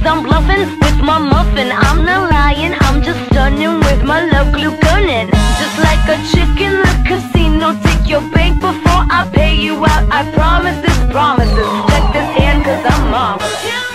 cause I'm bluffing with my muffin. I'm not lying, I'm just stunning with my love glue gunning. Just like a chick in the casino Take your bank before I pay you out. I promise this, promises Check this hand cause I'm off